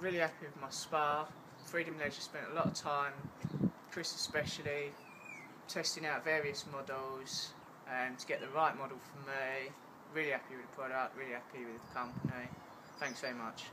really happy with my spa. Freedom Leisure spent a lot of time, Chris especially, testing out various models um, to get the right model for me. Really happy with the product, really happy with the company. Thanks very much.